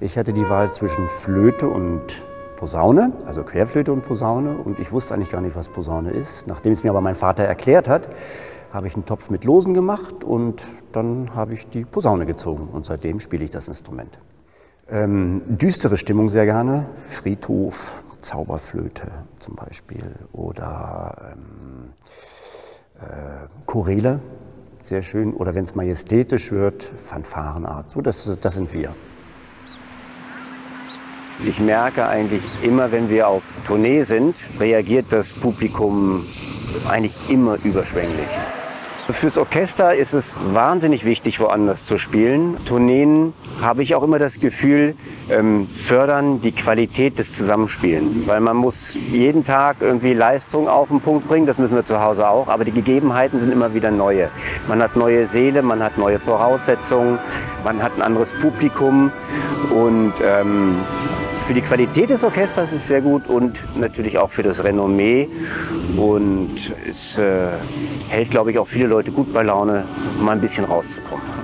Ich hatte die Wahl zwischen Flöte und Posaune, also Querflöte und Posaune. Und ich wusste eigentlich gar nicht, was Posaune ist. Nachdem es mir aber mein Vater erklärt hat, habe ich einen Topf mit Losen gemacht und dann habe ich die Posaune gezogen. Und seitdem spiele ich das Instrument. Ähm, düstere Stimmung sehr gerne. Friedhof, Zauberflöte zum Beispiel oder ähm, äh, Choräle, sehr schön. Oder wenn es majestätisch wird, Fanfarenart. So, das, das sind wir. Ich merke eigentlich immer, wenn wir auf Tournee sind, reagiert das Publikum eigentlich immer überschwänglich. Fürs Orchester ist es wahnsinnig wichtig, woanders zu spielen. Tourneen habe ich auch immer das Gefühl, ähm, fördern die Qualität des Zusammenspielens. Weil man muss jeden Tag irgendwie Leistung auf den Punkt bringen, das müssen wir zu Hause auch, aber die Gegebenheiten sind immer wieder neue. Man hat neue Seele, man hat neue Voraussetzungen, man hat ein anderes Publikum und ähm, für die Qualität des Orchesters ist sehr gut und natürlich auch für das Renommee. Und es äh, hält, glaube ich, auch viele Leute gut bei Laune, mal ein bisschen rauszukommen.